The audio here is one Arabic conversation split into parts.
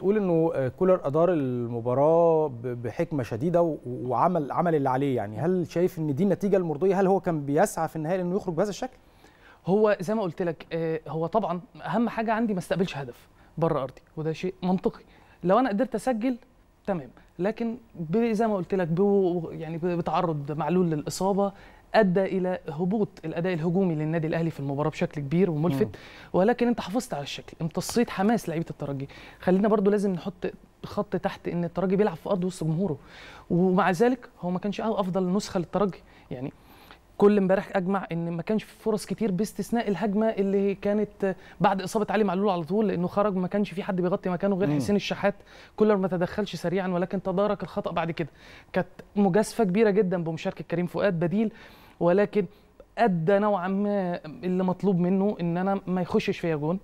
بتقول إنه آه، كولر أدار المباراة بحكمة شديدة وعمل عمل اللي عليه يعني. هل شايف إن دي النتيجة المرضية؟ هل هو كان بيسعى في النهايه إنه يخرج بهذا الشكل؟ هو زي ما قلت لك آه، هو طبعا أهم حاجة عندي ما استقبلش هدف بره أرضي وده شيء منطقي. لو أنا قدرت أسجل تمام. لكن زي ما قلت لك يعني بتعرض معلول للإصابة أدى إلى هبوط الأداء الهجومي للنادي الأهلي في المباراة بشكل كبير وملفت. ولكن أنت حافظت على الشكل. امتصيت حماس لعيبة الترجي. خلينا برضو لازم نحط خط تحت إن الترجي بيلعب في أرض وسط جمهوره. ومع ذلك هو ما كانش أفضل نسخة للترجي. يعني كل امبارح أجمع إن ما كانش في فرص كتير باستثناء الهجمة اللي كانت بعد إصابة علي معلول على طول لأنه خرج ما كانش في حد بيغطي مكانه غير. حسين الشحات. كولر ما تدخلش سريعا ولكن تدارك الخطأ بعد كده. كانت مجازفة كبيرة جدا بمشاركة كريم فؤاد بديل ولكن أدى نوعا ما اللي مطلوب منه إن أنا ما يخشش فيا جون.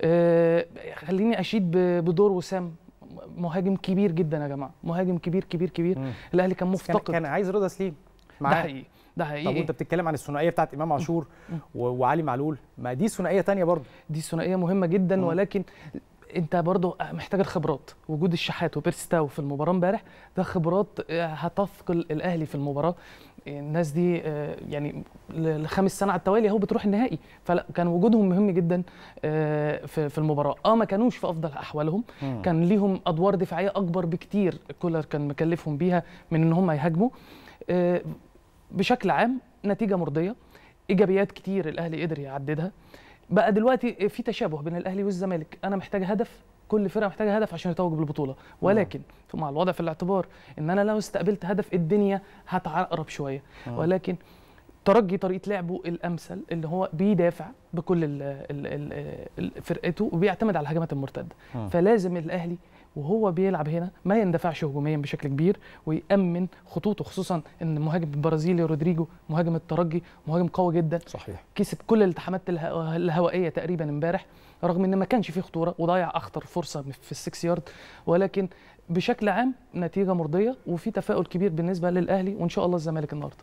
آه خليني أشيد بدور وسام. مهاجم كبير جدا يا جماعة. مهاجم كبير كبير كبير. مم. الأهلي كان مفتقد. كان عايز رضا سليم. ده معاه. حقيقي. ده حقيقي. طب وأنت بتتكلم عن الثنائية بتاعت إمام عاشور وعلي معلول. ما دي ثنائية تانية برضه. دي ثنائية مهمة جدا مم. ولكن أنت برضه محتاج الخبرات. وجود الشحات وبيرستاو في المباراة امبارح ده خبرات آه، هتثقل الأهلي في المباراة. الناس دي آه، يعني لخامس سنه على التوالي أهو بتروح النهائي. فلا كان وجودهم مهم جدا آه، في المباراة. آه ما كانوش في أفضل أحوالهم. مم. كان ليهم أدوار دفاعية أكبر بكتير كولر كان مكلفهم بيها من إن هم يهاجموا. بشكل عام نتيجة مرضية. إيجابيات كتير الأهلي قدر يعددها. بقى دلوقتي في تشابه بين الأهلي والزمالك. أنا محتاج هدف كل فرقة محتاجة هدف عشان يتوج بالبطولة. ولكن مع الوضع في الاعتبار إن أنا لو استقبلت هدف الدنيا هتعقرب شوية. آه. ولكن ترجي طريقة لعبه الأمثل اللي هو بيدافع بكل ال ال ال ال فرقته وبيعتمد على الهجمات المرتدة. آه. فلازم الأهلي وهو بيلعب هنا ما يندفعش هجوميا بشكل كبير ويأمن خطوطه خصوصا إن المهاجم البرازيلي رودريجو مهاجم الترجي مهاجم قوي جدا. صحيح. كسب كل الالتحامات الهو- الهوائية تقريبا امبارح رغم إن ما كانش فيه خطورة وضيع أخطر فرصة في السكس يارد. ولكن بشكل عام نتيجة مرضية وفي تفاؤل كبير بالنسبة للأهلي وإن شاء الله الزمالك النهارده.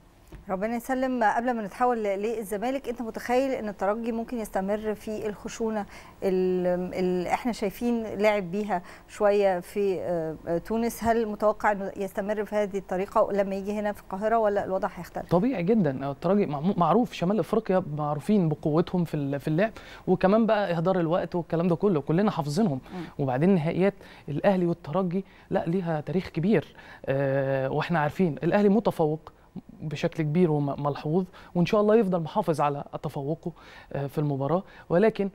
ربنا يسلم. قبل ما نتحول للزمالك انت متخيل ان الترجي ممكن يستمر في الخشونة ال- اللي إحنا شايفين لعب بيها شوية في آه، تونس؟ هل متوقع انه يستمر في هذه الطريقة لما يجي هنا في القاهرة ولا الوضع هيختلف؟ طبيعي جدا. الترجي معمو- معروف شمال افريقيا معروفين بقوتهم في في اللعب وكمان بقى اهدار الوقت والكلام ده كله كلنا حافظينهم. وبعدين نهائيات الاهلي والترجي لا ليها تاريخ كبير. آه وإحنا عارفين الاهلي متفوق بشكل كبير وملحوظ وإن شاء الله يفضل محافظ على تفوقه آه في المباراة. ولكن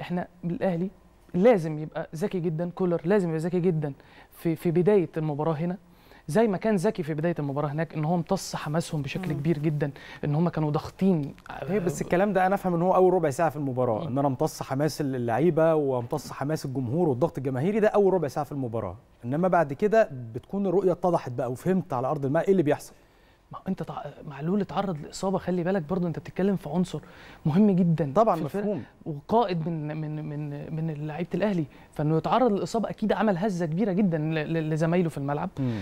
إحنا الاهلي لازم يبقى ذكي جدا كولر لازم يبقى ذكي جدا في في بداية المباراة هنا. زي ما كان ذكي في بداية المباراة هناك إن هو امتص حماسهم بشكل مم. كبير جدا إن هم كانوا ضاغطين. هي بس الكلام ده أنا أفهم إن هو أول ربع ساعة في المباراة إن أنا امتص حماس اللعيبة وامتص حماس الجمهور والضغط الجماهيري ده أول ربع ساعة في المباراة. إنما بعد كده بتكون الرؤية اتضحت بقى وفهمت على أرض الماء إيه اللي بيحصل. ما انت تع... معلول اتعرض لإصابة خلي بالك برضو انت بتتكلم في عنصر مهم جدا طبعا في مفهوم. وقائد من من من من لعيبة الأهلي. فإنه يتعرض للاصابه أكيد عمل هزة كبيرة جدا لزمايله في الملعب. مم.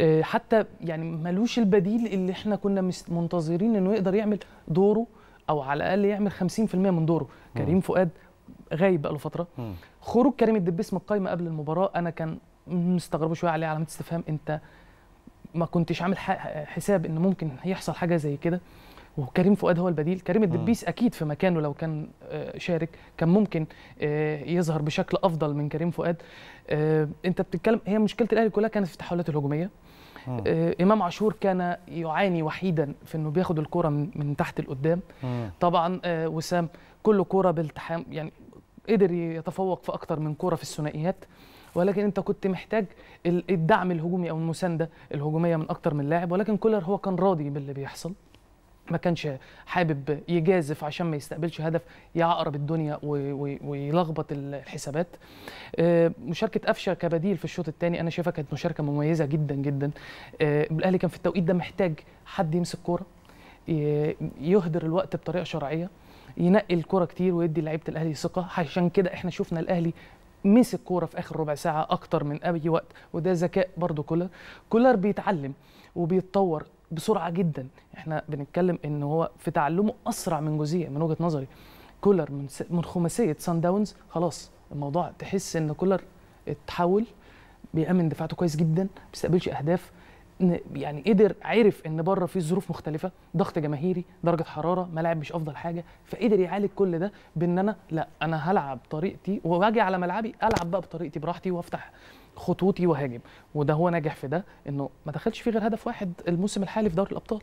آه، حتى يعني ملوش البديل اللي إحنا كنا منتظرين إنه يقدر يعمل دوره أو على الأقل يعمل 50% من دوره. كريم فؤاد غايب بقاله فترة. مم. خروج كريم الدبيس من القايمة قبل المباراة أنا كان مستغربه شوية عليه علامة استفهام. أنت ما كنتش عامل حساب إن ممكن يحصل حاجة زي كده. وكريم فؤاد هو البديل. كريم الدبيس أكيد في مكانه لو كان آه، شارك كان ممكن آه، يظهر بشكل أفضل من كريم فؤاد. آه، أنت بتتكلم هي مشكلة الأهلي كلها كانت في التحولات الهجومية. آه، إمام عاشور كان يعاني وحيدا في إنه بياخد الكرة من, من تحت لقدام. طبعا آه، وسام كل كوره بالتحام يعني قدر يتفوق في أكتر من كوره في الثنائيات. ولكن انت كنت محتاج ال- الدعم الهجومي أو المسانده الهجوميه من أكتر من لاعب ولكن كولر هو كان راضي باللي بيحصل. ما كانش حابب يجازف عشان ما يستقبلش هدف يعقرب الدنيا ويلخبط الحسابات. آه، مشاركة قفشة كبديل في الشوط الثاني أنا شايفها كانت مشاركة مميزة جدا جدا. آه، الأهلي كان في التوقيت ده محتاج حد يمسك كورة يهدر الوقت بطريقة شرعية ينقي الكورة كتير ويدي لعيبة الأهلي ثقة. عشان كده إحنا شفنا الأهلي مسك كوره في آخر ربع ساعة أكتر من أي وقت وده ذكاء برضو كولر. كولر بيتعلم وبيتطور بسرعة جدا. إحنا بنتكلم إن هو في تعلمه أسرع من جوزية من وجهة نظري. كولر من. من خماسية سان داونز خلاص الموضوع تحس إن كولر اتحول بيأمن دفاعته كويس جدا ما بيستقبلش أهداف. يعني قدر عرف إن بره في ظروف مختلفة ضغط جماهيري درجة حرارة ملاعب مش أفضل حاجة فقدر يعالج كل ده بإن أنا لأ أنا هلعب طريقتي وآجي على ملعبي ألعب بقى بطريقتي براحتي وأفتح خطوطي وهاجم. وده هو ناجح في ده إنه ما دخلش فيه غير هدف واحد الموسم الحالي في دوري الأبطال.